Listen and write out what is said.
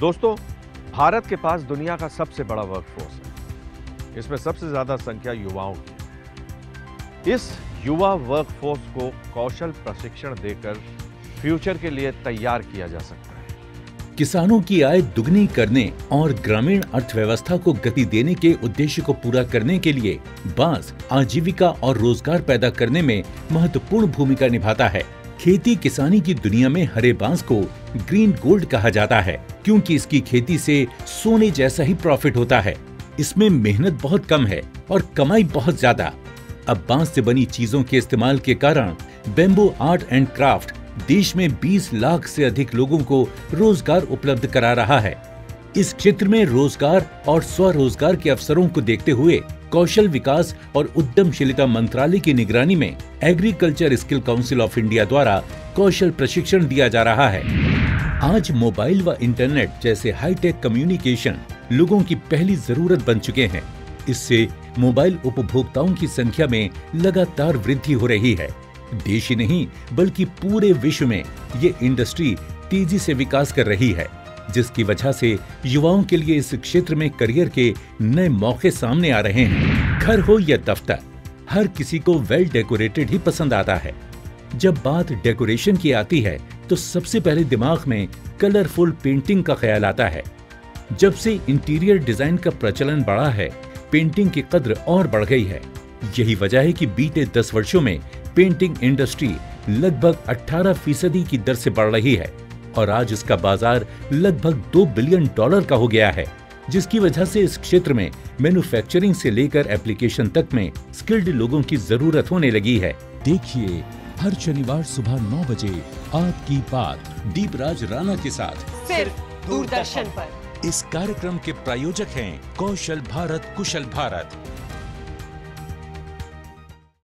दोस्तों, भारत के पास दुनिया का सबसे बड़ा वर्कफोर्स है। इसमें सबसे ज़्यादा संख्या युवाओं की इस युवा वर्कफोर्स को कौशल प्रशिक्षण देकर फ्यूचर के लिए तैयार किया जा सकता है। किसानों की आय दुगनी करने और ग्रामीण अर्थव्यवस्था को गति देने के उद्देश्य को पूरा करने के लिए बाँस, आजीविका और रोज़गार पैदा करने में महत्वपूर्ण भूमिका निभाता है। खेती किसानी की दुनिया में हरे बाँस को ग्रीन गोल्ड कहा जाता है, क्योंकि इसकी खेती से सोने जैसा ही प्रॉफिट होता है। इसमें मेहनत बहुत कम है और कमाई बहुत ज़्यादा। अब बाँस से बनी चीज़ों के इस्तेमाल के कारण बेम्बो आर्ट एंड क्राफ्ट देश में 20 लाख से अधिक लोगों को रोज़गार उपलब्ध करा रहा है। इस क्षेत्र में रोज़गार और स्वरोजगार के अवसरों को देखते हुए कौशल विकास और उद्यमशीलता मंत्रालय की निगरानी में agriculture skill council of India द्वारा कौशल प्रशिक्षण दिया जा रहा है। आज मोबाइल व इंटरनेट जैसे हाईटेक कम्युनिकेशन लोगों की पहली ज़रूरत बन चुके हैं। इससे मोबाइल उपभोक्ताओं की संख्या में लगातार वृद्धि हो रही है। देश ही नहीं, बल्कि पूरे विश्व में ये इंडस्ट्री तेज़ी से विकास कर रही है। जिसकी वजह से युवाओं के लिए इस क्षेत्र में करियर के नए मौके सामने आ रहे हैं। घर हो या दफ्तर, हर किसी को वेल डेकोरेटेड ही पसंद आता है। जब बात डेकोरेशन की आती है तो सबसे पहले दिमाग में कलरफुल पेंटिंग का ख्याल आता है। जब से इंटीरियर डिज़ाइन का प्रचलन बढ़ा है पेंटिंग की कद्र और बढ़ गई है। यही वजह है कि बीते दस वर्षों में पेंटिंग इंडस्ट्री लगभग 18 फ़ीसदी की दर से बढ़ रही है। और आज इसका बाज़ार लगभग दो बिलियन डॉलर का हो गया है जिसकी वजह से इस क्षेत्र में मैन्युफैक्चरिंग से लेकर एप्लीकेशन तक में स्किल्ड लोगों की ज़रूरत होने लगी है। देखिए हर शनिवार सुबह नौ बजे आपकी बात दीपराज राणा के साथ। सिर्फ़ दूरदर्शन पर। इस कार्यक्रम के प्रायोजक हैं कौशल भारत कुशल भारत।